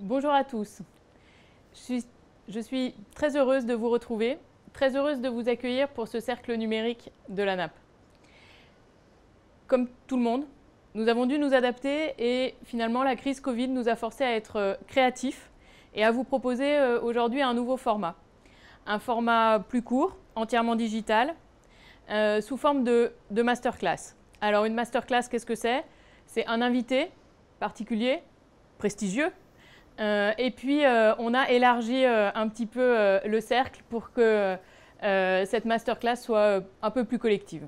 Bonjour à tous. Je suis, très heureuse de vous retrouver, très heureuse de vous accueillir pour ce cercle numérique de la NAP. Comme tout le monde, nous avons dû nous adapter et finalement la crise Covid nous a forcés à être euh, créatifs et à vous proposer euh, aujourd'hui un nouveau format. Un format plus court, entièrement digital, euh, sous forme de, masterclass. Alors une masterclass, qu'est-ce que c'est? C'est un invité particulier, prestigieux, et puis, euh, on a élargi euh, un petit peu le cercle pour que cette masterclass soit un peu plus collective.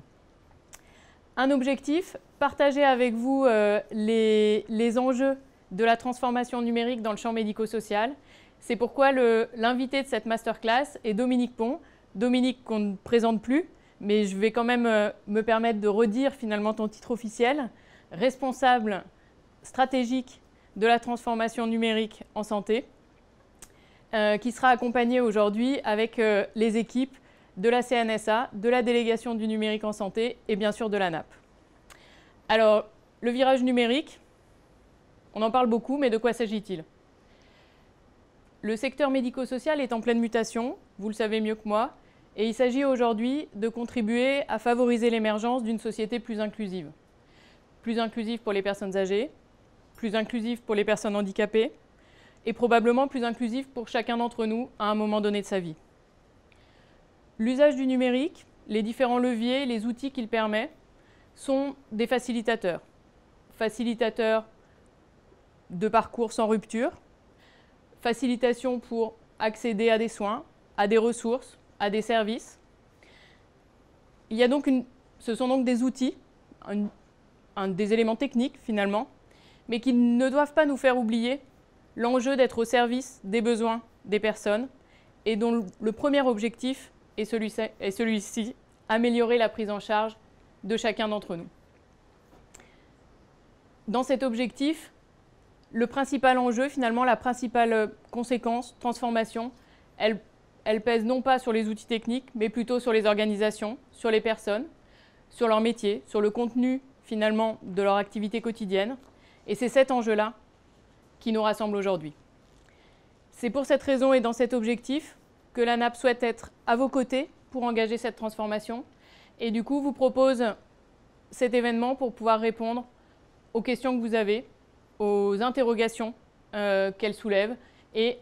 Un objectif, partager avec vous les, enjeux de la transformation numérique dans le champ médico-social. C'est pourquoi l'invité de cette masterclass est Dominique Pont. Dominique qu'on ne présente plus, mais je vais quand même me permettre de redire finalement ton titre officiel. Responsable stratégique de la transformation numérique en santé, euh, qui sera accompagné aujourd'hui avec euh, les équipes de la CNSA, de la délégation du numérique en santé et bien sûr de la NAP. Alors, le virage numérique, on en parle beaucoup, mais de quoi s'agit-il? Le secteur médico-social est en pleine mutation, vous le savez mieux que moi, et il s'agit aujourd'hui de contribuer à favoriser l'émergence d'une société plus inclusive. Plus inclusive pour les personnes âgées, plus inclusif pour les personnes handicapées et probablement plus inclusif pour chacun d'entre nous à un moment donné de sa vie. L'usage du numérique, les différents leviers, les outils qu'il permet sont des facilitateurs. Facilitateurs de parcours sans rupture, facilitation pour accéder à des soins, à des ressources, à des services. Il y a donc une, ce sont donc des outils, des éléments techniques finalement, mais qui ne doivent pas nous faire oublier l'enjeu d'être au service des besoins des personnes et dont le premier objectif est celui-ci, améliorer la prise en charge de chacun d'entre nous. Dans cet objectif, le principal enjeu, finalement, la principale conséquence, transformation, elle, elle pèse non pas sur les outils techniques, mais plutôt sur les organisations, sur les personnes, sur leur métier, sur le contenu, finalement, de leur activité quotidienne, et c'est cet enjeu-là qui nous rassemble aujourd'hui. C'est pour cette raison et dans cet objectif que la NAP souhaite être à vos côtés pour engager cette transformation et du coup vous propose cet événement pour pouvoir répondre aux questions que vous avez, aux interrogations euh, qu'elle soulève et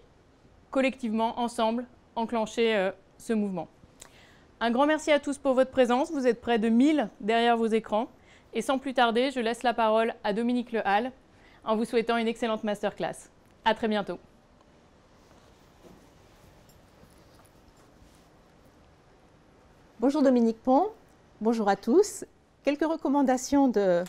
collectivement, ensemble, enclencher euh, ce mouvement. Un grand merci à tous pour votre présence. Vous êtes près de 1000 derrière vos écrans. Et sans plus tarder, je laisse la parole à Dominique Lehal en vous souhaitant une excellente masterclass. À très bientôt. Bonjour Dominique Pont, bonjour à tous. Quelques recommandations euh,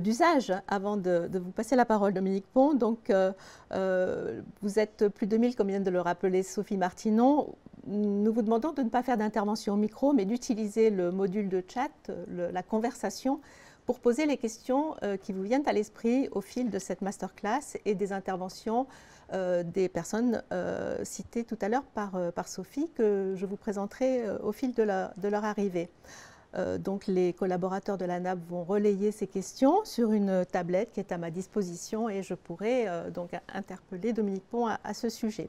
d'usage avant de, vous passer la parole, Dominique Pont. Donc, euh, euh, vous êtes plus de 1000, comme vient de le rappeler Sophie Martinon. Nous vous demandons de ne pas faire d'intervention au micro, mais d'utiliser le module de chat, la conversation, pour poser les questions euh, qui vous viennent à l'esprit au fil de cette masterclass et des interventions euh, des personnes euh, citées tout à l'heure par, Sophie que je vous présenterai au fil de, de leur arrivée. donc les collaborateurs de la NAP vont relayer ces questions sur une tablette qui est à ma disposition et je pourrai donc interpeller Dominique Pont à, ce sujet.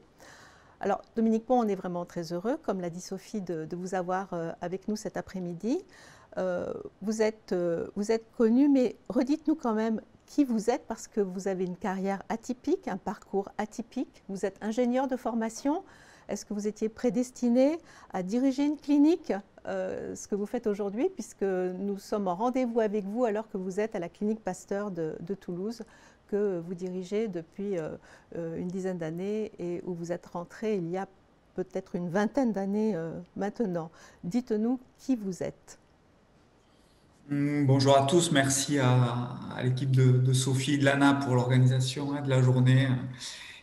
Alors, Dominique Pont, on est vraiment très heureux, comme l'a dit Sophie, de, vous avoir avec nous cet après-midi. Euh, vous, êtes, euh, connu, mais redites-nous quand même qui vous êtes parce que vous avez une carrière atypique, un parcours atypique. Vous êtes ingénieur de formation. Est-ce que vous étiez prédestiné à diriger une clinique, euh, ce que vous faites aujourd'hui, puisque nous sommes en rendez-vous avec vous alors que vous êtes à la clinique Pasteur de, Toulouse, que vous dirigez depuis une dizaine d'années et où vous êtes rentré il y a peut-être une vingtaine d'années maintenant. Dites-nous qui vous êtes. Mm, bonjour à tous, merci à, l'équipe de, Sophie et de l'ANA pour l'organisation hein, de la journée.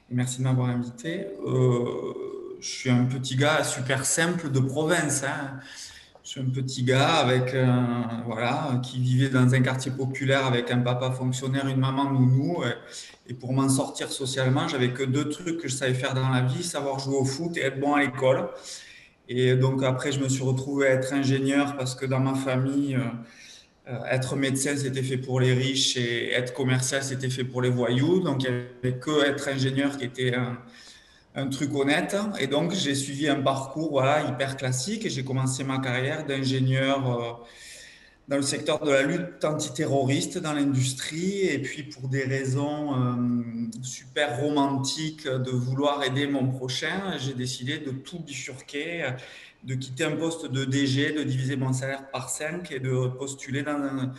merci de m'avoir invité. Euh, je suis un petit gars super simple de province. Hein. Je suis un petit gars avec, voilà, qui vivait dans un quartier populaire avec un papa fonctionnaire, une maman nounou. Et pour m'en sortir socialement, j'avais que deux trucs que je savais faire dans la vie, savoir jouer au foot et être bon à l'école. Et donc après, je me suis retrouvé à être ingénieur parce que dans ma famille, euh, être médecin, c'était fait pour les riches et être commercial, c'était fait pour les voyous. Donc, il n'y avait que être ingénieur qui était un truc honnête. Et donc, j'ai suivi un parcours voilà, hyper classique j'ai commencé ma carrière d'ingénieur euh, dans le secteur de la lutte antiterroriste dans l'industrie. Et puis, pour des raisons euh, super romantiques de vouloir aider mon prochain, j'ai décidé de tout bifurquer, de quitter un poste de DG, de diviser mon salaire par 5 et de postuler dans un,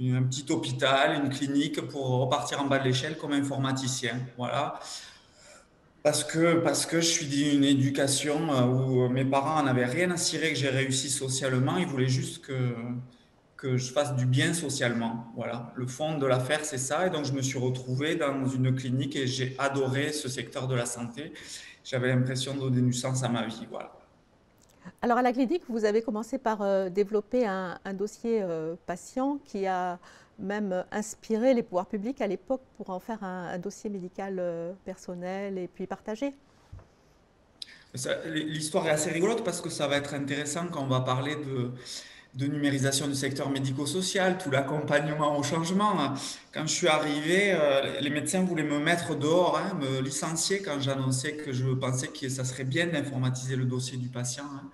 un petit hôpital, une clinique pour repartir en bas de l'échelle comme informaticien. Voilà. Parce que, parce que je suis d'une éducation euh, où mes parents n'avaient rien à cirer que j'ai réussi socialement. Ils voulaient juste que, que je fasse du bien socialement. Voilà. Le fond de l'affaire, c'est ça. Et donc, je me suis retrouvé dans une clinique et j'ai adoré ce secteur de la santé. J'avais l'impression de donner du sens à ma vie. Voilà. Alors, à la clinique, vous avez commencé par euh, développer un, dossier euh, patient qui a même inspiré les pouvoirs publics à l'époque pour en faire un, dossier médical euh, personnel et puis partagé. L'histoire est assez rigolote parce que ça va être intéressant quand on va parler de, de numérisation du secteur médico-social, tout l'accompagnement au changement. Quand je suis arrivé, euh, les médecins voulaient me mettre dehors, hein, me licencier quand j'annonçais que je pensais que ça serait bien d'informatiser le dossier du patient. Hein.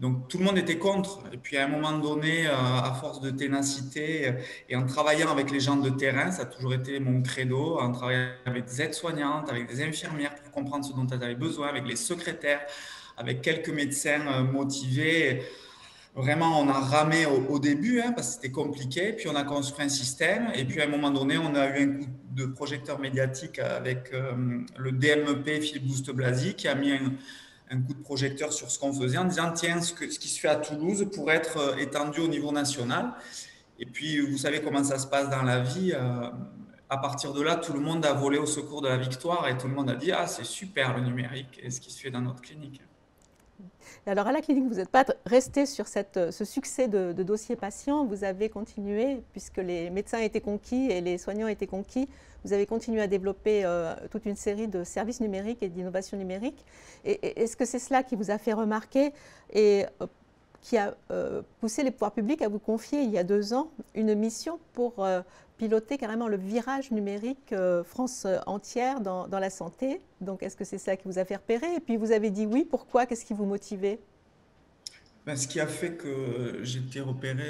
Donc tout le monde était contre. Et puis à un moment donné, euh, à force de ténacité euh, et en travaillant avec les gens de terrain, ça a toujours été mon credo, en travaillant avec des aides-soignantes, avec des infirmières pour comprendre ce dont elles avaient besoin, avec les secrétaires, avec quelques médecins euh, motivés. Vraiment, on a ramé au, début hein, parce que c'était compliqué. Puis on a construit un système. Et puis à un moment donné, on a eu un coup de projecteur médiatique avec le DMEP Philippe Douste-Blazy qui a mis un, un coup de projecteur sur ce qu'on faisait en disant tiens, ce, qui se fait à Toulouse pourrait être euh, étendu au niveau national. Et puis, vous savez comment ça se passe dans la vie. Euh, à partir de là, tout le monde a volé au secours de la victoire et tout le monde a dit ah, c'est super le numérique et ce qui se fait dans notre clinique. Alors, à la clinique, vous n'êtes pas resté sur cette, ce succès de, de dossier patient, vous avez continué, puisque les médecins étaient conquis et les soignants étaient conquis, vous avez continué à développer euh, toute une série de services numériques et d'innovations numériques. Est-ce que c'est cela qui vous a fait remarquer et euh, qui a euh, poussé les pouvoirs publics à vous confier il y a deux ans une mission pour piloter carrément le virage numérique France entière dans, dans, la santé. Donc est-ce que c'est ça qui vous a fait repérer? Et puis vous avez dit oui, pourquoi? Qu'est-ce qui vous motivait? Ben, Ce qui a fait que j'ai été repéré,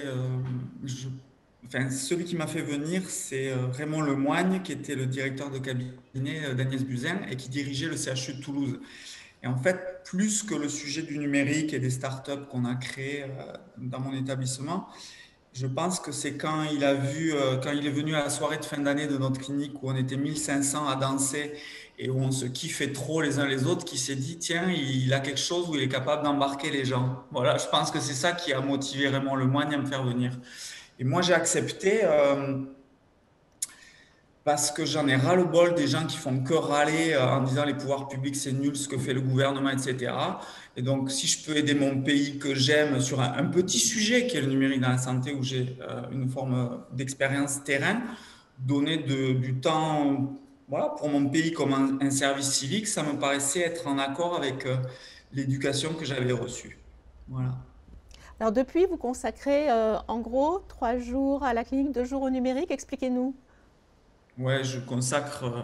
Enfin, celui qui m'a fait venir, c'est euh, Raymond Lemoigne, qui était le directeur de cabinet euh, d'Agnès Buzyn et qui dirigeait le CHU de Toulouse. Et en fait, plus que le sujet du numérique et des startups qu'on a créés euh, dans mon établissement, je pense que c'est quand il a vu, quand il est venu à la soirée de fin d'année de notre clinique où on était 1500 à danser et où on se kiffait trop les uns les autres, qu'il s'est dit tiens, il a quelque chose où il est capable d'embarquer les gens. Voilà, je pense que c'est ça qui a motivé Raymond Lemoigne à me faire venir. Et moi, j'ai accepté euh, parce que j'en ai ras-le-bol des gens qui font que râler euh, en disant les pouvoirs publics, c'est nul ce que fait le gouvernement, etc. Et donc, si je peux aider mon pays que j'aime sur un, petit sujet qui est le numérique dans la santé, où j'ai euh, une forme d'expérience terrain, donner du temps voilà, pour mon pays comme un, service civique, ça me paraissait être en accord avec l'éducation que j'avais reçue. Voilà. Alors depuis, vous consacrez euh, en gros trois jours à la clinique, deux jours au numérique. Expliquez-nous. Ouais, je consacre euh,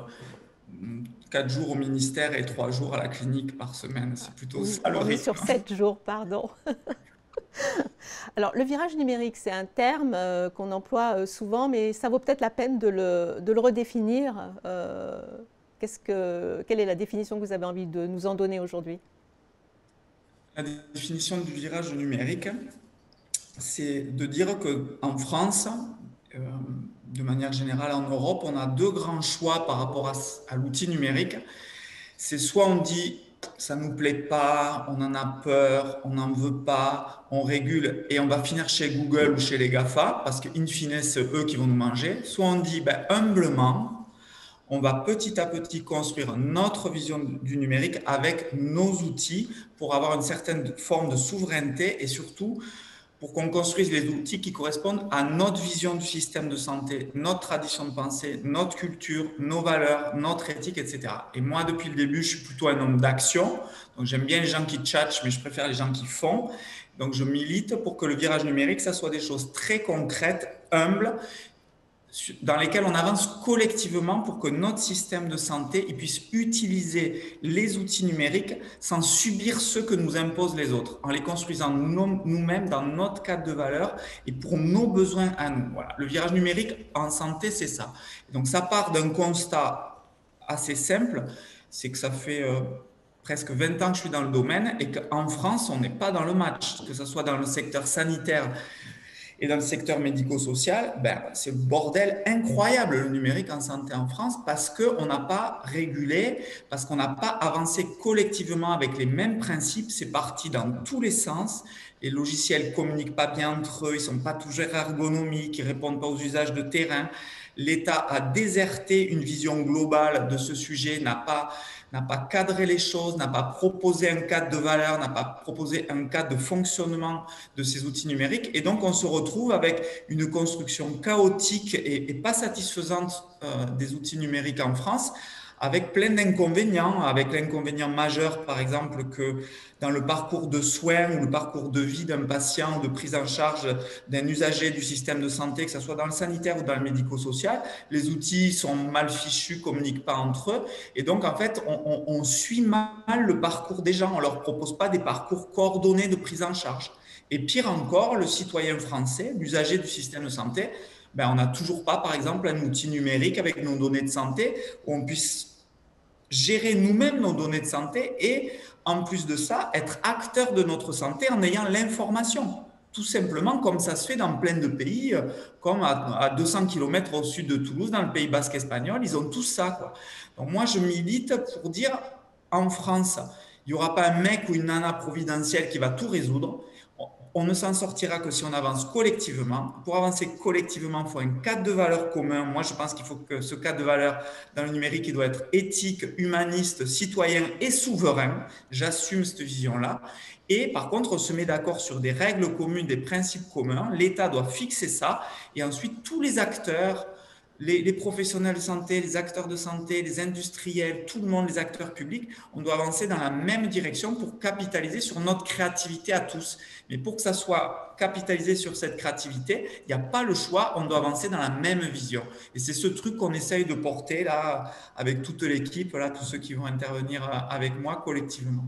quatre jours au ministère et trois jours à la clinique par semaine. C'est plutôt ça le sur sept jours, pardon. Alors, le virage numérique, c'est un terme euh, qu'on emploie souvent, mais ça vaut peut-être la peine de le, de le redéfinir. que, quelle est la définition que vous avez envie de nous en donner aujourd'hui? La définition du virage numérique, c'est de dire qu'en France, euh, de manière générale en Europe, on a deux grands choix par rapport à, l'outil numérique. C'est soit on dit ça nous plaît pas, on en a peur, on n'en veut pas, on régule et on va finir chez Google ou chez les GAFA parce qu'in fine, c'est eux qui vont nous manger. Soit on dit ben, humblement, on va petit à petit construire notre vision du numérique avec nos outils pour avoir une certaine forme de souveraineté et surtout pour qu'on construise les outils qui correspondent à notre vision du système de santé, notre tradition de pensée, notre culture, nos valeurs, notre éthique, etc. Et moi, depuis le début, je suis plutôt un homme d'action. Donc, j'aime bien les gens qui tchatchent, mais je préfère les gens qui font. Donc, je milite pour que le virage numérique, ça soit des choses très concrètes humbles dans lesquels on avance collectivement pour que notre système de santé puisse utiliser les outils numériques sans subir ceux que nous imposent les autres, en les construisant nous-mêmes dans notre cadre de valeur et pour nos besoins à nous. Le virage numérique en santé, c'est ça. Donc ça part d'un constat assez simple, c'est que ça fait euh, presque 20 ans que je suis dans le domaine et qu'en France, on n'est pas dans le match, que ce soit dans le secteur sanitaire et dans le secteur médico-social, ben, c'est le bordel incroyable le numérique en santé en France parce qu'on n'a pas régulé, parce qu'on n'a pas avancé collectivement avec les mêmes principes. C'est parti dans tous les sens. Les logiciels communiquent pas bien entre eux, ils sont pas toujours ergonomiques, ils répondent pas aux usages de terrain. L'État a déserté une vision globale de ce sujet, n'a pas n'a pas cadré les choses, n'a pas proposé un cadre de valeur, n'a pas proposé un cadre de fonctionnement de ces outils numériques. Et donc, on se retrouve avec une construction chaotique et, pas satisfaisante euh, des outils numériques en France avec plein d'inconvénients, avec l'inconvénient majeur, par exemple, que dans le parcours de soins ou le parcours de vie d'un patient, de prise en charge d'un usager du système de santé, que ce soit dans le sanitaire ou dans le médico-social, les outils sont mal fichus, communiquent pas entre eux. Et donc, en fait, on, on suit mal le parcours des gens. On leur propose pas des parcours coordonnés de prise en charge. Et pire encore, le citoyen français, l'usager du système de santé, ben, on n'a toujours pas, par exemple, un outil numérique avec nos données de santé où on puisse gérer nous-mêmes nos données de santé et, en plus de ça, être acteur de notre santé en ayant l'information. Tout simplement comme ça se fait dans plein de pays, euh, comme à, 200 km au sud de Toulouse, dans le Pays basque espagnol, ils ont tous ça. Donc moi, je milite pour dire, en France, il n'y aura pas un mec ou une nana providentielle qui va tout résoudre on ne s'en sortira que si on avance collectivement. Pour avancer collectivement, il faut un cadre de valeurs commun. Moi, je pense qu'il faut que ce cadre de valeurs dans le numérique, il doit être éthique, humaniste, citoyen et souverain. J'assume cette vision-là. Et par contre, on se met d'accord sur des règles communes, des principes communs. L'État doit fixer ça. Et ensuite, tous les acteurs, les, professionnels de santé, les acteurs de santé, les industriels, tout le monde, les acteurs publics, on doit avancer dans la même direction pour capitaliser sur notre créativité à tous. Mais pour que ça soit capitalisé sur cette créativité, il n'y a pas le choix, on doit avancer dans la même vision. Et c'est ce truc qu'on essaye de porter là avec toute l'équipe, là, tous ceux qui vont intervenir avec moi collectivement.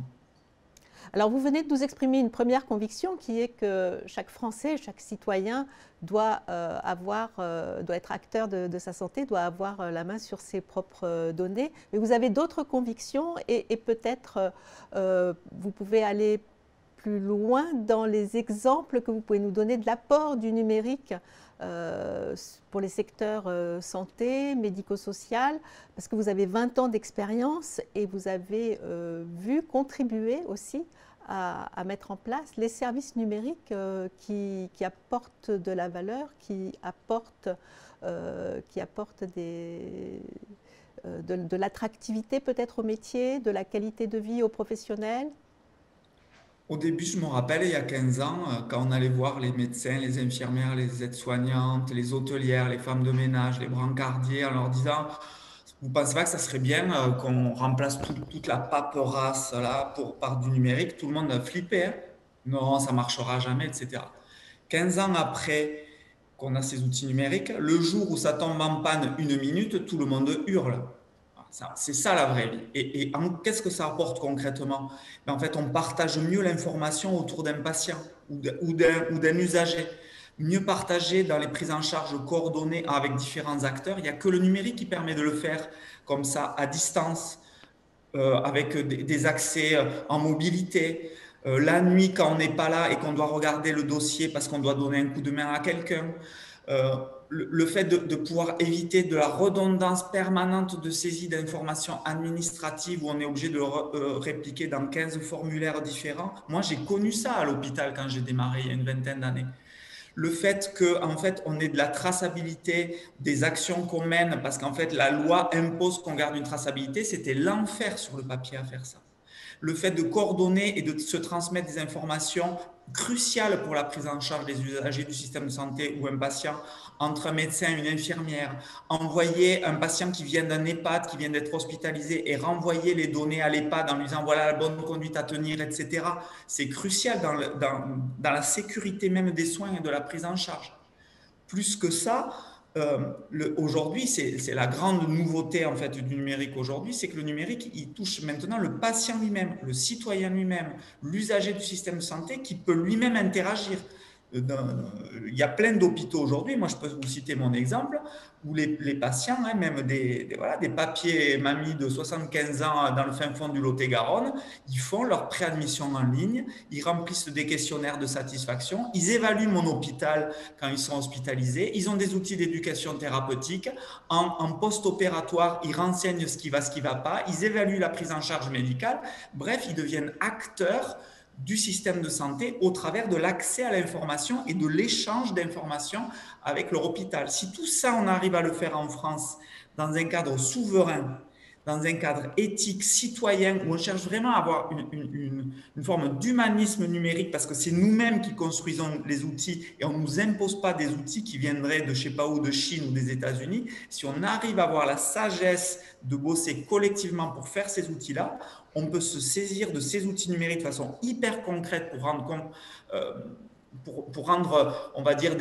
Alors vous venez de nous exprimer une première conviction qui est que chaque Français, chaque citoyen doit, euh, avoir, euh, doit être acteur de, sa santé, doit avoir euh, la main sur ses propres données. Mais vous avez d'autres convictions et, peut-être vous pouvez aller plus loin dans les exemples que vous pouvez nous donner de l'apport du numérique pour les secteurs santé, médico-social, parce que vous avez 20 ans d'expérience et vous avez vu contribuer aussi à, mettre en place les services numériques euh, qui, apportent de la valeur, qui apportent, euh, qui euh, de, l'attractivité peut-être au métier, de la qualité de vie aux professionnels au début, je me rappelle, il y a 15 ans, quand on allait voir les médecins, les infirmières, les aides-soignantes, les hôtelières, les femmes de ménage, les brancardiers, en leur disant vous pensez pas que ça serait bien euh, qu'on remplace toute la paperasse là par du numérique Tout le monde a flippé. Hein. non, ça marchera jamais, etc. 15 ans après qu'on a ces outils numériques, le jour où ça tombe en panne une minute, tout le monde hurle. C'est ça la vraie vie. Et, qu'est-ce que ça apporte concrètement? Ben, En fait, on partage mieux l'information autour d'un patient ou d'un usager mieux partager dans les prises en charge coordonnées avec différents acteurs. Il n'y a que le numérique qui permet de le faire comme ça, à distance, euh, avec des, accès euh, en mobilité. Euh, la nuit, quand on n'est pas là et qu'on doit regarder le dossier parce qu'on doit donner un coup de main à quelqu'un. Le, fait de, pouvoir éviter de la redondance permanente de saisie d'informations administratives où on est obligé de répliquer dans 15 formulaires différents. Moi, j'ai connu ça à l'hôpital quand j'ai démarré il y a une vingtaine d'années le fait qu'en en fait, on ait de la traçabilité des actions qu'on mène, parce qu'en fait, la loi impose qu'on garde une traçabilité, c'était l'enfer sur le papier à faire ça. Le fait de coordonner et de se transmettre des informations cruciales pour la prise en charge des usagers du système de santé ou un patient entre un médecin et une infirmière, envoyer un patient qui vient d'un EHPAD, qui vient d'être hospitalisé et renvoyer les données à l'EHPAD en lui disant voilà la bonne conduite à tenir, etc. C'est crucial dans, la sécurité même des soins et de la prise en charge. Plus que ça, euh, aujourd'hui, c'est la grande nouveauté en fait du numérique aujourd'hui, c'est que le numérique, il touche maintenant le patient lui-même, le citoyen lui-même, l'usager du système de santé qui peut lui-même interagir il y a plein d'hôpitaux aujourd'hui, moi je peux vous citer mon exemple, où les, patients, hein, même des, voilà, des papiers mamies de 75 ans dans le fin fond du Lot-et-Garonne, ils font leur préadmission en ligne, ils remplissent des questionnaires de satisfaction, ils évaluent mon hôpital quand ils sont hospitalisés, ils ont des outils d'éducation thérapeutique, en, en post-opératoire, ils renseignent ce qui va, ce qui ne va pas, ils évaluent la prise en charge médicale, bref, ils deviennent acteurs du système de santé au travers de l'accès à l'information et de l'échange d'informations avec leur hôpital. Si tout ça, on arrive à le faire en France dans un cadre souverain, dans un cadre éthique, citoyen, où on cherche vraiment à avoir une, forme d'humanisme numérique, parce que c'est nous-mêmes qui construisons les outils et on ne nous impose pas des outils qui viendraient de je sais pas où, de Chine ou des États-Unis. Si on arrive à avoir la sagesse de bosser collectivement pour faire ces outils-là, on peut se saisir de ces outils numériques de façon hyper concrète pour rendre compte. Euh, pour, rendre, on va dire,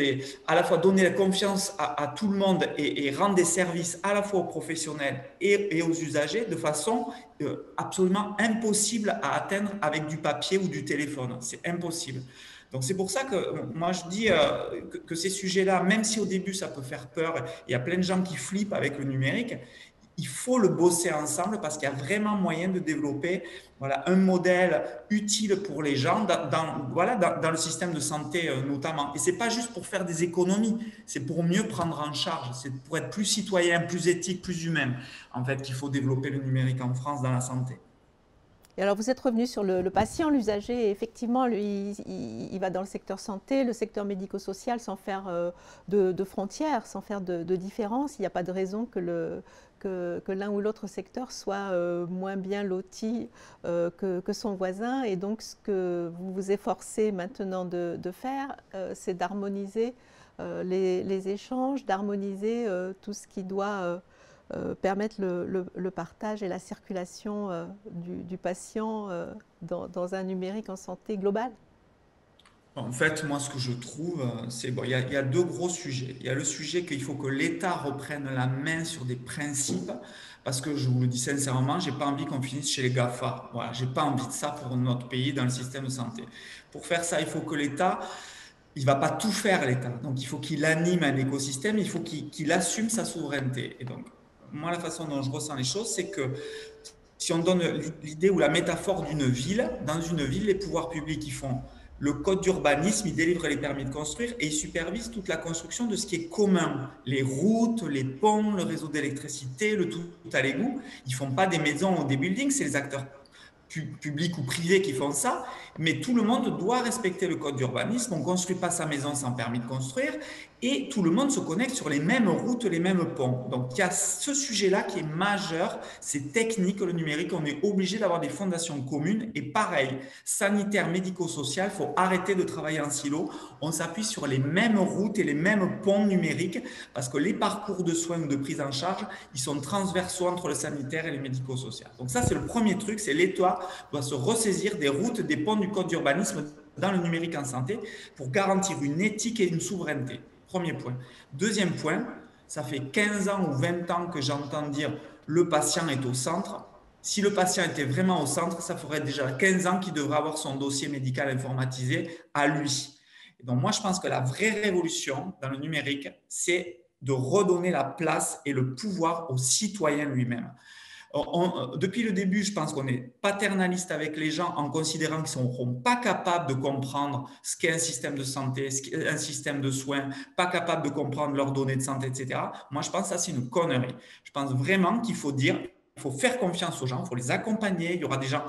à la fois donner la confiance à, tout le monde et, rendre des services à la fois aux professionnels et, aux usagers de façon euh, absolument impossible à atteindre avec du papier ou du téléphone. C'est impossible. Donc c'est pour ça que moi je dis euh, que, que, ces sujets-là, même si au début ça peut faire peur, il y a plein de gens qui flippent avec le numérique, il faut le bosser ensemble parce qu'il y a vraiment moyen de développer voilà, un modèle utile pour les gens dans, voilà, dans, le système de santé euh, notamment. Et ce n'est pas juste pour faire des économies, c'est pour mieux prendre en charge, c'est pour être plus citoyen, plus éthique, plus humain, en fait, qu'il faut développer le numérique en France dans la santé. Et alors, vous êtes revenu sur le, patient, l'usager. Effectivement, lui, il, va dans le secteur santé, le secteur médico-social, sans faire euh, de, frontières, sans faire de, de différence. Il n'y a pas de raison que le, que, l'un ou l'autre secteur soit euh, moins bien loti euh, que, son voisin. Et donc, ce que vous vous efforcez maintenant de, faire, euh, c'est d'harmoniser les, échanges, d'harmoniser tout ce qui doit permettre le, partage et la circulation du, patient dans, un numérique en santé globale. En fait, moi, ce que je trouve, c'est bon, il y, a, deux gros sujets. Il y a le sujet qu'il faut que l'État reprenne la main sur des principes, parce que je vous le dis sincèrement, j'ai pas envie qu'on finisse chez les Gafa. Voilà, j'ai pas envie de ça pour notre pays dans le système de santé. Pour faire ça, il faut que l'État, il va pas tout faire l'État. Donc, il faut qu'il anime un écosystème, il faut qu'il assume sa souveraineté. Et donc, moi, la façon dont je ressens les choses, c'est que si on donne l'idée ou la métaphore d'une ville, dans une ville, les pouvoirs publics, ils font le code d'urbanisme, il délivre les permis de construire et il supervise toute la construction de ce qui est commun. Les routes, les ponts, le réseau d'électricité, le tout, à l'égout. Ils font pas des maisons ou des buildings, c'est les acteurs publics ou privés qui font ça, mais tout le monde doit respecter le code d'urbanisme. On construit pas sa maison sans permis de construire et tout le monde se connecte sur les mêmes routes, les mêmes ponts. Donc il y a ce sujet-là qui est majeur, c'est technique, le numérique, on est obligé d'avoir des fondations communes et pareil, sanitaire, médico-social, il faut arrêter de travailler en silo, on s'appuie sur les mêmes routes et les mêmes ponts numériques parce que les parcours de soins ou de prise en charge, ils sont transversaux entre le sanitaire et le médico-social. Donc ça c'est le premier truc, c'est l'État doit se ressaisir des routes, des ponts du code d'urbanisme dans le numérique en santé pour garantir une éthique et une souveraineté. Premier point. Deuxième point, ça fait 15 ans ou 20 ans que j'entends dire le patient est au centre. Si le patient était vraiment au centre, ça ferait déjà 15 ans qu'il devrait avoir son dossier médical informatisé à lui. Donc moi, je pense que la vraie révolution dans le numérique, c'est de redonner la place et le pouvoir au citoyen lui-même. Depuis le début, je pense qu'on est paternaliste avec les gens en considérant qu'ils ne seront pas capables de comprendre ce qu'est un système de santé, un système de soins, pas capables de comprendre leurs données de santé, etc. Moi, je pense que ça, c'est une connerie. Je pense vraiment qu'il faut dire il faut faire confiance aux gens, il faut les accompagner. Il y aura des gens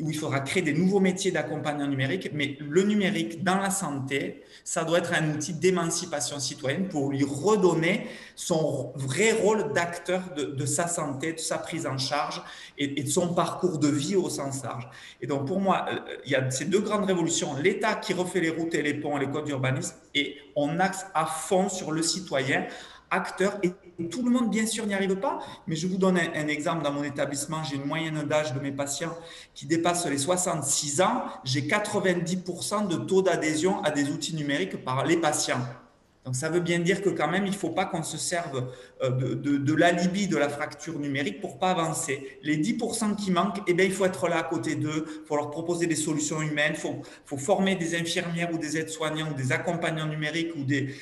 où il faudra créer des nouveaux métiers d'accompagnement numérique. Mais le numérique dans la santé, ça doit être un outil d'émancipation citoyenne pour lui redonner son vrai rôle d'acteur de, sa santé, de sa prise en charge et, de son parcours de vie au sens large. Et donc pour moi, euh, il y a ces deux grandes révolutions. L'État qui refait les routes et les ponts et les codes d'urbanisme et on axe à fond sur le citoyen acteur et tout le monde, bien sûr, n'y arrive pas. Mais je vous donne un, exemple. Dans mon établissement, j'ai une moyenne d'âge de mes patients qui dépasse les 66 ans. J'ai 90% de taux d'adhésion à des outils numériques par les patients. Donc ça veut bien dire que quand même, il ne faut pas qu'on se serve euh, de, de, l'alibi de la fracture numérique pour pas avancer. Les 10% qui manquent, eh bien, il faut être là à côté d'eux, il faut leur proposer des solutions humaines, il faut, faut, former des infirmières ou des aides-soignants ou des accompagnants numériques ou des,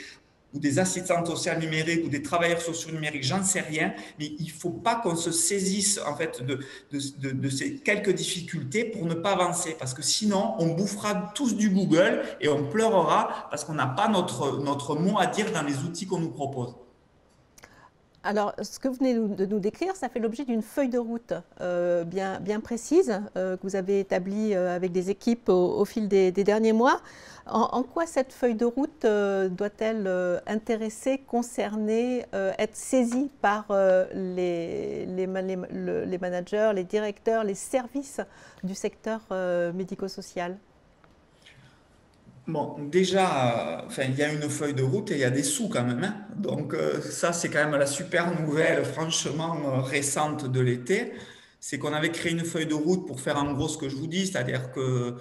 ou des assistantes sociales numériques ou des travailleurs sociaux numériques, j'en sais rien, mais il ne faut pas qu'on se saisisse en fait de, de, ces quelques difficultés pour ne pas avancer, parce que sinon on bouffera tous du Google et on pleurera parce qu'on n'a pas notre, notre mot à dire dans les outils qu'on nous propose. Alors, ce que vous venez de nous décrire, ça fait l'objet d'une feuille de route euh, bien, bien, précise euh, que vous avez établie euh, avec des équipes au, fil des, derniers mois. En, quoi cette feuille de route euh, doit-elle euh, intéresser, concerner, euh, être saisie par les, managers, les directeurs, les services du secteur médico-social? Bon, déjà, il y a une feuille de route et il y a des sous quand même. Hein Donc ça, c'est quand même la super nouvelle, franchement récente de l'été. C'est qu'on avait créé une feuille de route pour faire en gros ce que je vous dis, c'est-à-dire que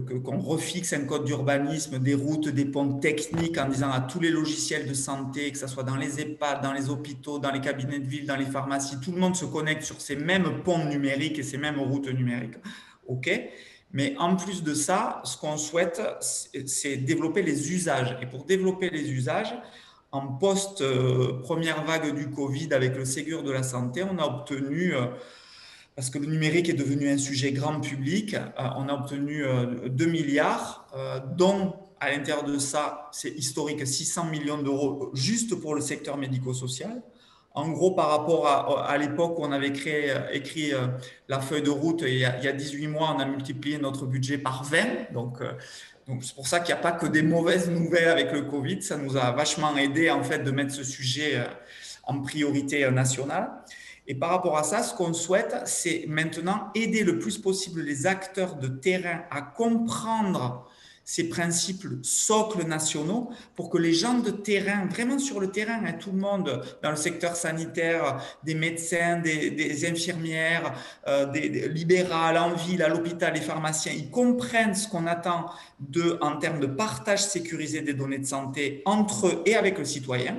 qu'on refixe un code d'urbanisme, des routes, des ponts techniques en disant à tous les logiciels de santé, que ce soit dans les EHPAD, dans les hôpitaux, dans les cabinets de ville, dans les pharmacies, tout le monde se connecte sur ces mêmes ponts numériques et ces mêmes routes numériques. OK? Mais en plus de ça, ce qu'on souhaite, c'est développer les usages. Et pour développer les usages, en post-première euh, vague du Covid avec le Ségur de la santé, on a obtenu euh, parce que le numérique est devenu un sujet grand public. Euh, on a obtenu 2 euh, milliards, euh, dont à l'intérieur de ça, c'est historique, 600 millions d'euros juste pour le secteur médico-social. En gros, par rapport à, l'époque où on avait créé, écrit la feuille de route, il y, a, il y, a, 18 mois, on a multiplié notre budget par 20. Donc, donc c'est pour ça qu'il n'y a pas que des mauvaises nouvelles avec le Covid. Ça nous a vachement aidé en fait de mettre ce sujet en priorité nationale. Et par rapport à ça, ce qu'on souhaite, c'est maintenant aider le plus possible les acteurs de terrain à comprendre ces principes socles nationaux pour que les gens de terrain, vraiment sur le terrain, hein, tout le monde dans le secteur sanitaire, des médecins, des, infirmières, euh, des, des, libérales en ville, à l'hôpital, les pharmaciens, ils comprennent ce qu'on attend de en termes de partage sécurisé des données de santé entre eux et avec le citoyen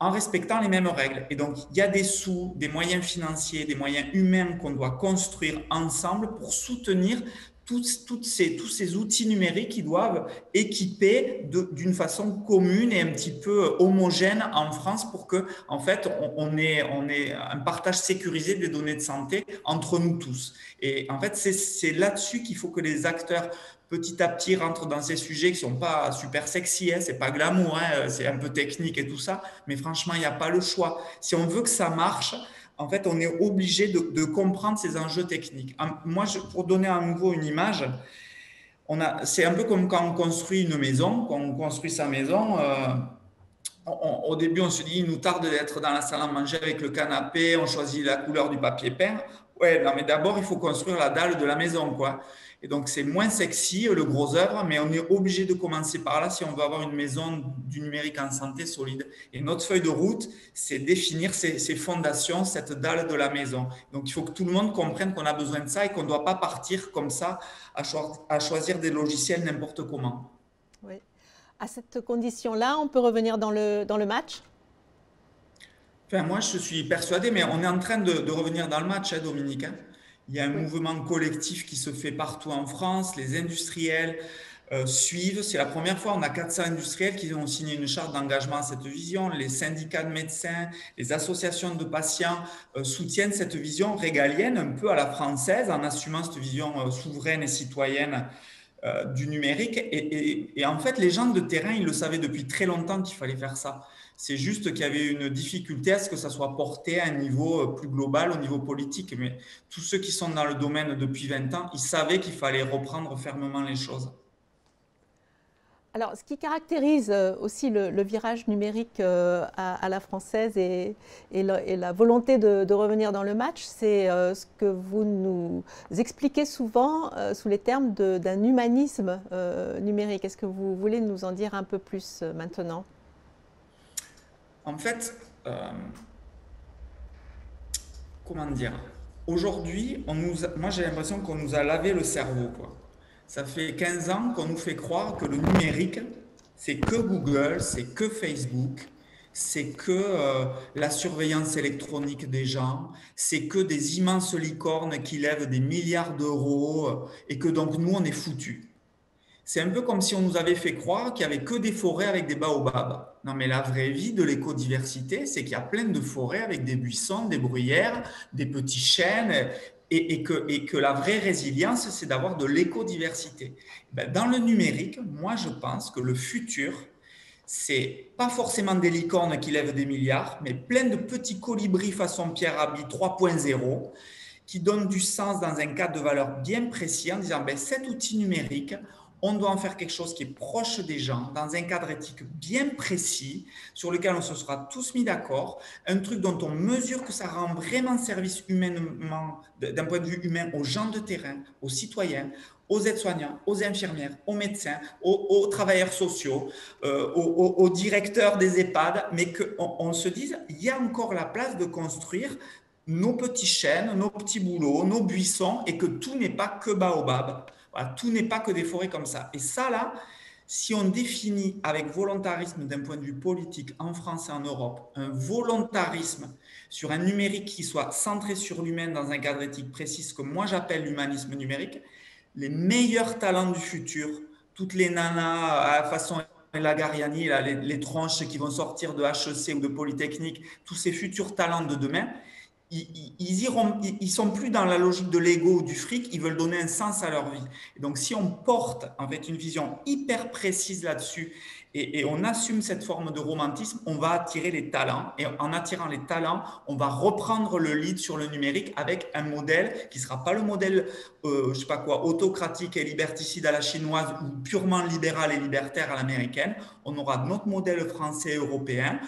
en respectant les mêmes règles. Et donc, il y a des sous, des moyens financiers, des moyens humains qu'on doit construire ensemble pour soutenir tous, ces, outils numériques qui doivent équiper d'une façon commune et un petit peu homogène en France pour que, en fait, on, on, ait, on ait un partage sécurisé des données de santé entre nous tous. Et en fait, c'est là-dessus qu'il faut que les acteurs petit à petit rentre dans ces sujets qui sont pas super sexy, hein, c'est pas glamour, hein, c'est un peu technique et tout ça, mais franchement, il n'y a pas le choix. Si on veut que ça marche, en fait, on est obligé de, comprendre ces enjeux techniques. Moi, pour donner à nouveau une image, c'est un peu comme quand on construit une maison, quand on construit sa maison. Euh, au début, on se dit, il nous tarde d'être dans la salle à manger avec le canapé, on choisit la couleur du papier peint. Ouais, non, mais d'abord, il faut construire la dalle de la maison, quoi. Et donc, c'est moins sexy, le gros œuvre, mais on est obligé de commencer par là si on veut avoir une maison du numérique en santé solide. Et notre feuille de route, c'est définir ces, fondations, cette dalle de la maison. Donc, il faut que tout le monde comprenne qu'on a besoin de ça et qu'on ne doit pas partir comme ça à, à choisir des logiciels n'importe comment. Oui. À cette condition-là, on peut revenir dans le, dans le match? Enfin, moi, je suis persuadé, mais on est en train de, de revenir dans le match, hein, Dominique. Hein. Il y a un mouvement collectif qui se fait partout en France. Les industriels euh, suivent. C'est la première fois, on a 400 industriels qui ont signé une charte d'engagement à cette vision. Les syndicats de médecins, les associations de patients euh, soutiennent cette vision régalienne, un peu à la française, en assumant cette vision euh, souveraine et citoyenne du numérique. Et, et, et, en fait, les gens de terrain, ils le savaient depuis très longtemps qu'il fallait faire ça. C'est juste qu'il y avait une difficulté à ce que ça soit porté à un niveau euh, plus global, au niveau politique. Mais tous ceux qui sont dans le domaine depuis 20 ans, ils savaient qu'il fallait reprendre fermement les choses. Alors, ce qui caractérise euh, aussi le, virage numérique euh, à, la française et, la, la, volonté de, de, revenir dans le match, c'est ce que vous nous expliquez souvent sous les termes d'un humanisme numérique. Est-ce que vous voulez nous en dire un peu plus maintenant? En fait, euh, comment dire? Aujourd'hui, moi j'ai l'impression qu'on nous a lavé le cerveau. Ça fait 15 ans qu'on nous fait croire que le numérique, c'est que Google, c'est que Facebook, c'est que euh, la surveillance électronique des gens, c'est que des immenses licornes qui lèvent des milliards d'euros euh, et que donc nous, on est foutus. C'est un peu comme si on nous avait fait croire qu'il n'y avait que des forêts avec des baobabs. Non, mais la vraie vie de l'écodiversité, c'est qu'il y a plein de forêts avec des buissons, des bruyères, des petits chênes, et, que, la vraie résilience, c'est d'avoir de l'écodiversité. Ben, dans le numérique, moi, je pense que le futur, c'est pas forcément des licornes qui lèvent des milliards, mais plein de petits colibris façon Pierre Rabhi 3.0 qui donnent du sens dans un cadre de valeur bien précis en disant ben, cet outil numérique, on doit en faire quelque chose qui est proche des gens, dans un cadre éthique bien précis, sur lequel on se sera tous mis d'accord, un truc dont on mesure que ça rend vraiment service humainement, d'un point de vue humain, aux gens de terrain, aux citoyens, aux aides-soignants, aux infirmières, aux médecins, aux, travailleurs sociaux, euh, aux, directeurs des EHPAD, mais qu'on on se dise, il y a encore la place de construire nos petits chênes, nos petits boulots, nos buissons, et que tout n'est pas que baobab, tout n'est pas que des forêts comme ça. Et ça, là, si on définit avec volontarisme d'un point de vue politique en France et en Europe, un volontarisme sur un numérique qui soit centré sur l'humain dans un cadre éthique précis, ce que moi j'appelle l'humanisme numérique, les meilleurs talents du futur, toutes les nanas à la façon Lagariani, les, les tronches qui vont sortir de HEC ou de Polytechnique, tous ces futurs talents de demain, ils, ils, iront, ils sont plus dans la logique de l'ego ou du fric, ils veulent donner un sens à leur vie. donc, si on porte en fait une vision hyper précise là-dessus et, on assume cette forme de romantisme, on va attirer les talents. Et en attirant les talents, on va reprendre le lead sur le numérique avec un modèle qui ne sera pas le modèle, euh, je sais pas quoi, autocratique et liberticide à la chinoise ou purement libéral et libertaire à l'américaine. On aura notre modèle français européen,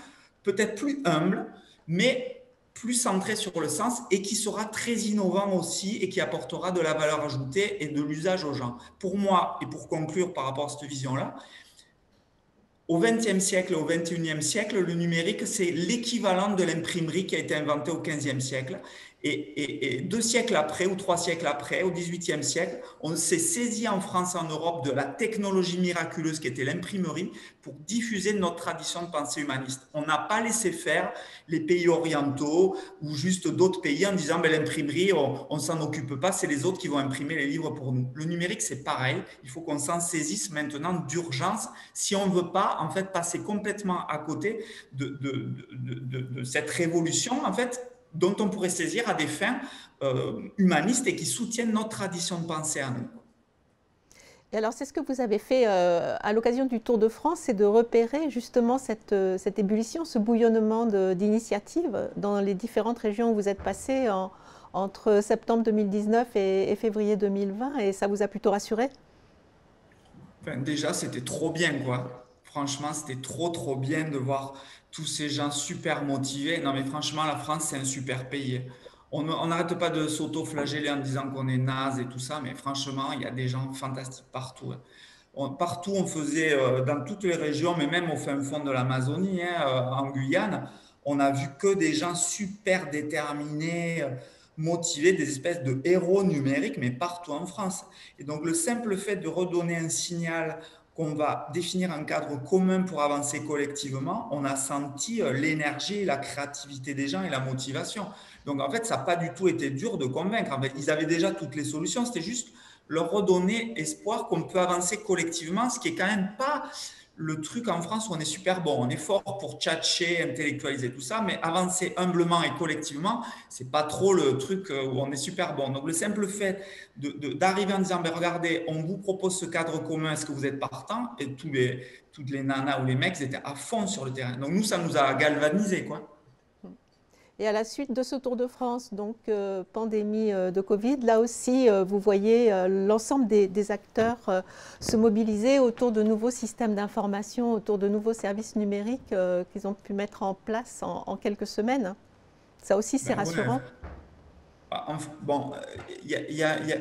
peut-être plus humble, mais plus centré sur le sens et qui sera très innovant aussi et qui apportera de la valeur ajoutée et de l'usage aux gens. Pour moi, et pour conclure par rapport à cette vision-là, au XXe siècle, au XXIe siècle, le numérique, c'est l'équivalent de l'imprimerie qui a été inventée au XVe siècle. Et, deux siècles après ou trois siècles après, au XVIIIe siècle, on s'est saisi en France, en Europe, de la technologie miraculeuse qui était l'imprimerie pour diffuser notre tradition de pensée humaniste. On n'a pas laissé faire les pays orientaux ou juste d'autres pays en disant ben, l'imprimerie, on ne s'en occupe pas, c'est les autres qui vont imprimer les livres pour nous. Le numérique, c'est pareil. Il faut qu'on s'en saisisse maintenant d'urgence si on ne veut pas en fait passer complètement à côté de, de, cette révolution. En fait, dont on pourrait saisir à des fins euh, humanistes et qui soutiennent notre tradition de pensée à nous. Et alors, c'est ce que vous avez fait euh, à l'occasion du Tour de France, c'est de repérer justement cette, euh, cette ébullition, ce bouillonnement d'initiatives dans les différentes régions où vous êtes passé entre septembre 2019 et, février 2020, et ça vous a plutôt rassuré? Déjà, c'était trop bien, quoi. Franchement, c'était trop, trop bien de voir tous ces gens super motivés. Non, mais franchement, la France, c'est un super pays. On n'arrête pas de s'auto-flageller en disant qu'on est naze et tout ça, mais franchement, il y a des gens fantastiques partout. partout, on faisait, euh, dans toutes les régions, mais même au fin fond de l'Amazonie, hein, euh, en Guyane, on a vu que des gens super déterminés, motivés, des espèces de héros numériques, mais partout en France. Et donc, le simple fait de redonner un signal qu'on va définir un cadre commun pour avancer collectivement, on a senti euh, l'énergie, la créativité des gens et la motivation. Donc en fait, ça n'a pas du tout été dur de convaincre. Ils avaient déjà toutes les solutions, c'était juste leur redonner espoir qu'on peut avancer collectivement, ce qui est quand même pas le truc en France où on est super bon, on est fort pour tchatcher, intellectualiser tout ça, mais avancer humblement et collectivement, c'est pas trop le truc euh, où on est super bon. Donc le simple fait d'arriver en disant, ben, regardez, on vous propose ce cadre commun, est-ce que vous êtes partant Et tous les, toutes les nanas ou les mecs étaient à fond sur le terrain. Donc nous, ça nous a galvanisé, quoi. Et à la suite de ce Tour de France, donc euh, pandémie euh, de Covid, là aussi, euh, vous voyez l'ensemble des, acteurs se mobiliser autour de nouveaux systèmes d'information, autour de nouveaux services numériques qu'ils ont pu mettre en place en, quelques semaines. Ça aussi, c'est ben, rassurant. Bon,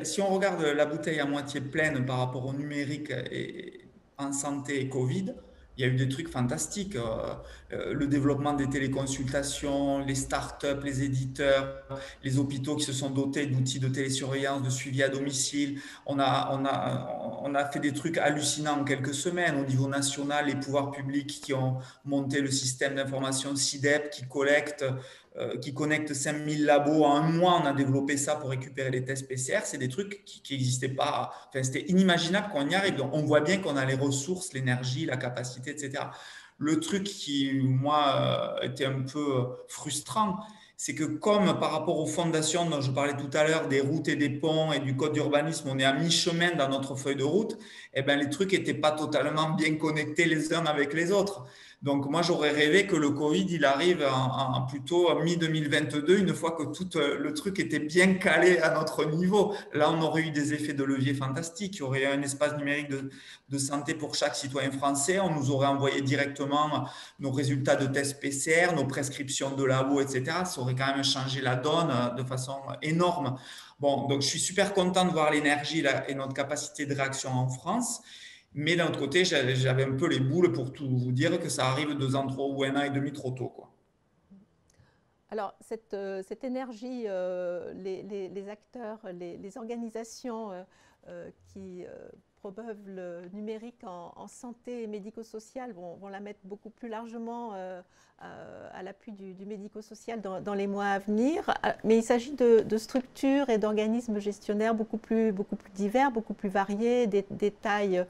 si on regarde la bouteille à moitié pleine par rapport au numérique et en santé et Covid, il y a eu des trucs fantastiques. Euh, euh, le développement des téléconsultations, les startups, les éditeurs, les hôpitaux qui se sont dotés d'outils de télésurveillance, de suivi à domicile. On a, on, a, on a fait des trucs hallucinants en quelques semaines. Au niveau national, les pouvoirs publics qui ont monté le système d'information CIDEP qui collecte qui connecte 5000 labos en un mois. On a développé ça pour récupérer les tests PCR. C'est des trucs qui n'existaient pas. Enfin, c'était inimaginable qu'on y arrive. on voit bien qu'on a les ressources, l'énergie, la capacité, etc. Le truc qui, moi, euh, était un peu frustrant, c'est que comme par rapport aux fondations dont je parlais tout à l'heure, des routes et des ponts et du code d'urbanisme, on est à mi-chemin dans notre feuille de route, eh ben, les trucs n'étaient pas totalement bien connectés les uns avec les autres. Donc moi, j'aurais rêvé que le Covid, arrive en, plutôt mi-2022, une fois que tout euh, le truc était bien calé à notre niveau. Là, on aurait eu des effets de levier fantastiques. Il y aurait un espace numérique de, santé pour chaque citoyen français. On nous aurait envoyé directement nos résultats de tests PCR, nos prescriptions de labo, etc. Ça aurait quand même changé la donne euh, de façon énorme. Bon, donc je suis super content de voir l'énergie et notre capacité de réaction en France. Mais d'un autre côté, j'avais un peu les boules pour tout vous dire que ça arrive deux ans trop ou un an et demi trop tôt. Quoi. Alors, cette, euh, cette énergie, euh, les, acteurs, les, les organisations euh, qui promeuvent le numérique en, santé et médico-social vont, vont, la mettre beaucoup plus largement à l'appui du, médico-social dans, les mois à venir. Mais il s'agit de, structures et d'organismes gestionnaires beaucoup plus, beaucoup plus divers, beaucoup plus variés, des, tailles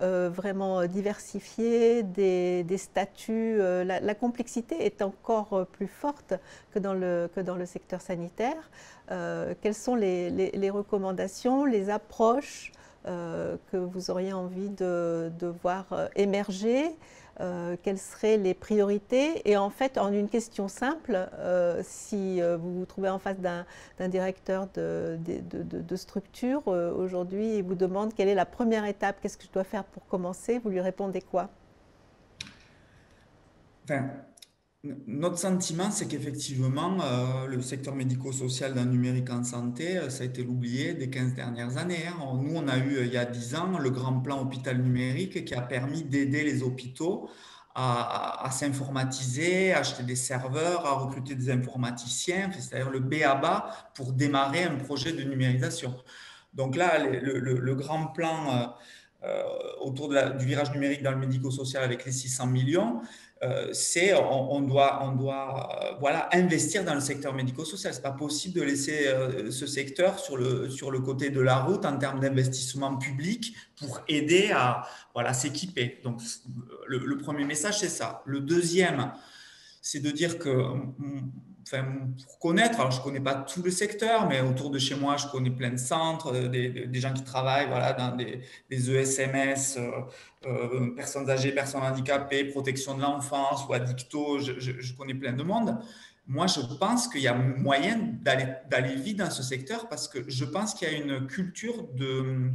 euh, vraiment diversifiés, des, statuts. Euh, la, complexité est encore euh, plus forte que dans le, que dans le secteur sanitaire. quelles sont les, recommandations, les approches que vous auriez envie de, voir émerger euh, quelles seraient les priorités? Et en fait, en une question simple, euh, si euh, vous vous trouvez en face d'un directeur de, structure aujourd'hui et vous demande quelle est la première étape, qu'est-ce que je dois faire pour commencer, vous lui répondez quoi? Notre sentiment, c'est qu'effectivement, le secteur médico-social d'un numérique en santé, ça a été l'oublié des 15 dernières années. Hein. Nous, on a eu, il y a 10 ans, le grand plan hôpital numérique qui a permis d'aider les hôpitaux à, s'informatiser, à acheter des serveurs, à recruter des informaticiens, c'est-à-dire le BABA pour démarrer un projet de numérisation. Donc là, le, grand plan euh, autour du virage numérique dans le médico-social avec les 600 millions, euh, c'est on, doit, on doit euh, voilà, investir dans le secteur médico-social. Ce n'est pas possible de laisser euh, ce secteur sur le, sur le côté de la route en termes d'investissement public pour aider à voilà, s'équiper. Donc, le, premier message, c'est ça. Le deuxième, c'est de dire que Pour connaître, alors je ne connais pas tout le secteur, mais autour de chez moi, je connais plein de centres, des, des gens qui travaillent voilà, dans des, des ESMS, euh, personnes âgées, personnes handicapées, protection de l'enfance ou addicto, je, connais plein de monde. Moi, je pense qu'il y a moyen d'aller vite dans ce secteur parce que je pense qu'il y a une culture de,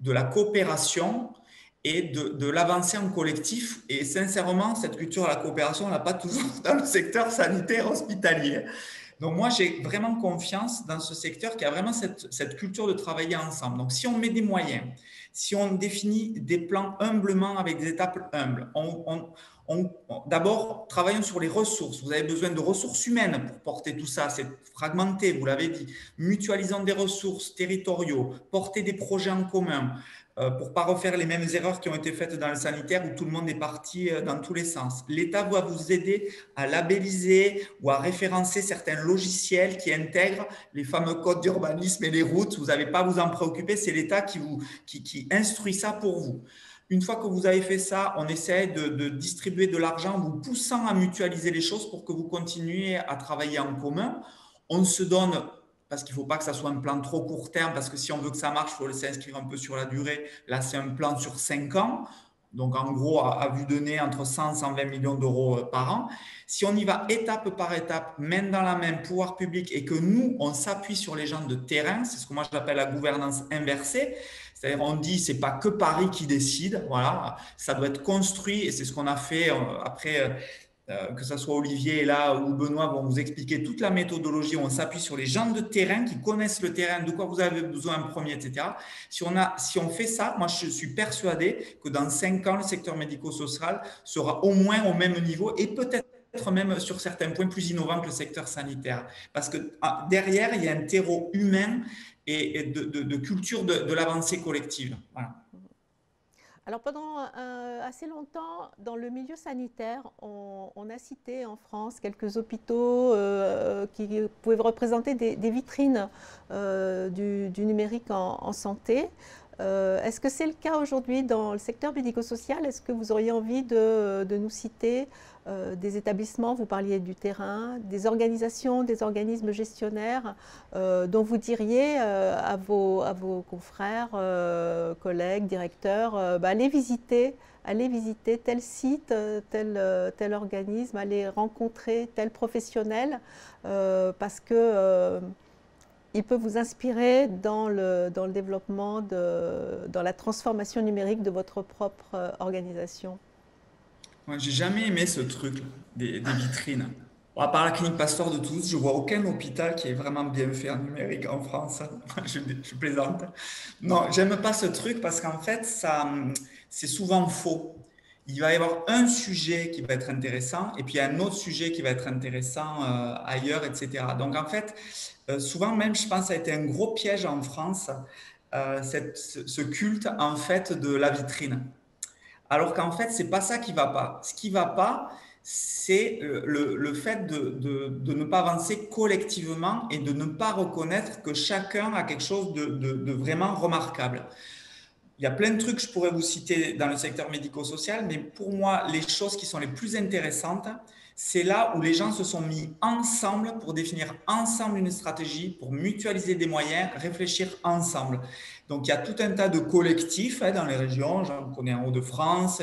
de la coopération et de, l'avancée en collectif. Et sincèrement, cette culture de la coopération, on n'a pas toujours dans le secteur sanitaire hospitalier. Donc moi, j'ai vraiment confiance dans ce secteur qui a vraiment cette, culture de travailler ensemble. Donc si on met des moyens, si on définit des plans humblement avec des étapes humbles, d'abord, travaillons sur les ressources. Vous avez besoin de ressources humaines pour porter tout ça. C'est fragmenté, vous l'avez dit. Mutualisons des ressources territoriaux, porter des projets en commun, euh, pour pas refaire les mêmes erreurs qui ont été faites dans le sanitaire où tout le monde est parti euh, dans tous les sens. L'État doit vous aider à labelliser ou à référencer certains logiciels qui intègrent les fameux codes d'urbanisme et les routes. Vous n'avez pas à vous en préoccuper, c'est l'État qui, vous, qui instruit ça pour vous. Une fois que vous avez fait ça, on essaie de, de distribuer de l'argent, vous poussant à mutualiser les choses pour que vous continuiez à travailler en commun. On se donne parce qu'il ne faut pas que ça soit un plan trop court terme, parce que si on veut que ça marche, il faut s'inscrire un peu sur la durée. Là, c'est un plan sur 5 ans. Donc, en gros, à, vue de nez, entre 100 et 120 millions d'euros euh, par an. Si on y va étape par étape, main dans la main, pouvoir public, et que nous, on s'appuie sur les gens de terrain, c'est ce que moi j'appelle la gouvernance inversée. C'est-à-dire, on dit, c'est pas que Paris qui décide. Voilà, ça doit être construit, et c'est ce qu'on a fait euh, après. Euh, que ce soit Olivier là ou Benoît vont vous expliquer toute la méthodologie, on s'appuie sur les gens de terrain qui connaissent le terrain, de quoi vous avez besoin en premier, etc. Si on, a, si on fait ça, moi je suis persuadé que dans cinq ans, le secteur médico-social sera au moins au même niveau et peut-être même sur certains points plus innovant que le secteur sanitaire. Parce que ah, derrière, il y a un terreau humain et, de, culture de, l'avancée collective. Voilà. Alors pendant euh, assez longtemps, dans le milieu sanitaire, on, a cité en France quelques hôpitaux euh, qui pouvaient représenter des, vitrines euh, du, numérique en, santé. Est-ce que c'est le cas aujourd'hui dans le secteur médico-social? Est-ce que vous auriez envie de, de nous citer euh, des établissements, vous parliez du terrain, des organisations, des organismes gestionnaires euh, dont vous diriez euh, à, vos, confrères, collègues, directeurs, bah, allez visiter allez visiter tel site, tel, organisme, allez rencontrer tel professionnel, parce que il peut vous inspirer dans le, développement, dans la transformation numérique de votre propre organisation. Moi, j'ai jamais aimé ce truc des, vitrines. à part la clinique Pasteur de Toulouse, je vois aucun hôpital qui est vraiment bien fait en numérique en France. je, plaisante. Non, j'aime pas ce truc parce qu'en fait, ça, c'est souvent faux. Il va y avoir un sujet qui va être intéressant et puis un autre sujet qui va être intéressant euh, ailleurs, etc. Donc en fait, euh, souvent même, je pense, ça a été un gros piège en France, euh, ce culte en fait de la vitrine. Alors qu'en fait, c'est pas ça qui va pas. Ce qui va pas, c'est le, fait de, ne pas avancer collectivement et de ne pas reconnaître que chacun a quelque chose de, vraiment remarquable. Il y a plein de trucs que je pourrais vous citer dans le secteur médico-social, mais pour moi, les choses qui sont les plus intéressantes, c'est là où les gens se sont mis ensemble pour définir ensemble une stratégie, pour mutualiser des moyens, réfléchir ensemble. Donc, il y a tout un tas de collectifs hein, dans les régions. J'en connais en Haut-de-France.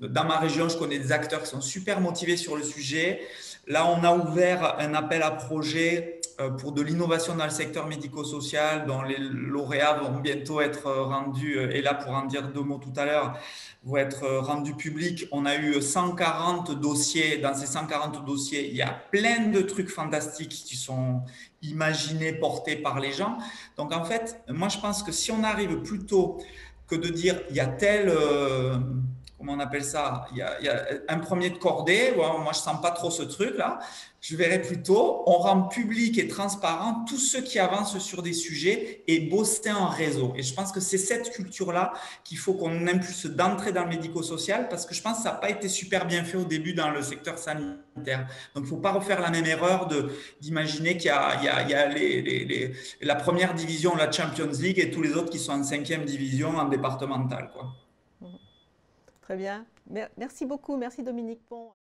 Dans ma région, je connais des acteurs qui sont super motivés sur le sujet. Là, on a ouvert un appel à projet pour de l'innovation dans le secteur médico-social, dont les lauréats vont bientôt être rendus, euh, et là pour en dire deux mots tout à l'heure, vont être rendus publics. On a eu 140 dossiers. Dans ces 140 dossiers, il y a plein de trucs fantastiques qui sont imaginés, portés par les gens. Donc en fait, moi je pense que si on arrive plutôt que de dire il y a tel... Euh, comment on appelle ça? Il y, a, un premier de cordée, moi je sens pas trop ce truc-là. Je verrais plutôt, on rend public et transparent tous ceux qui avancent sur des sujets et bosser en réseau. Et je pense que c'est cette culture-là qu'il faut qu'on impulse d'entrer dans le médico-social parce que je pense que ça n'a pas été super bien fait au début dans le secteur sanitaire. Donc il ne faut pas refaire la même erreur d'imaginer qu'il y a, la première division, la Champions League et tous les autres qui sont en cinquième division en départemental. Quoi. Très bien. Merci beaucoup. Merci Dominique Pont.